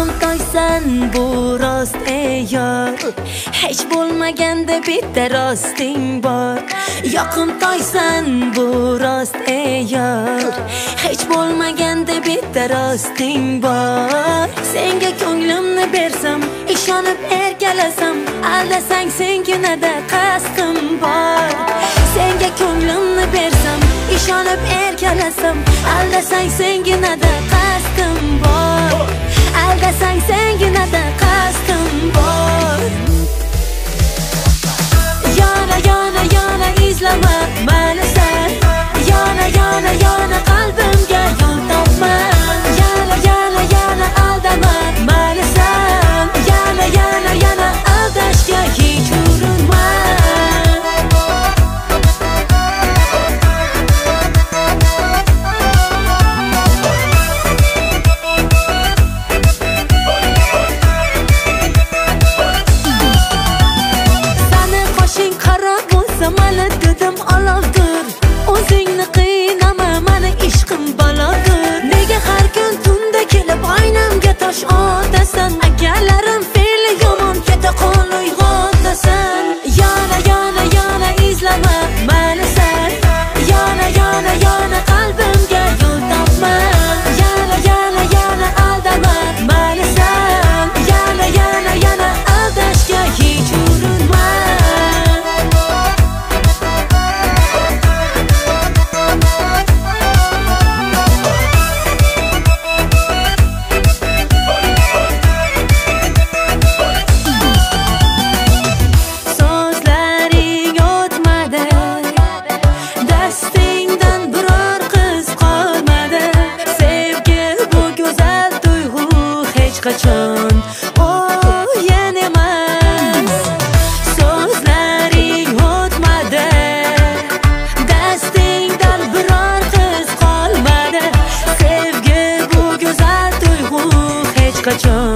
yoqimtoysan bu rost ey yor hech bo'lmaganda bitta rosting bor. Yoqimtoysan bu rost ey yor hech bo'lmaganda bitta rosting bor. Senga ko'nglimni bersam ishonib erkalasam aldasang senginada qasdim bor. Senga ko'nglimni bersam ishonib erkalasam aldasang senginada qasdim mani olovdir O'zingni qiynama mani ishqim balodir hech qachon o'yin oh, emas So'zlaring o'tmadi Dastingdan biror qiz qolmadi Sevgi bu go'zal tuyg'u hech qachon